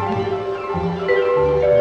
Música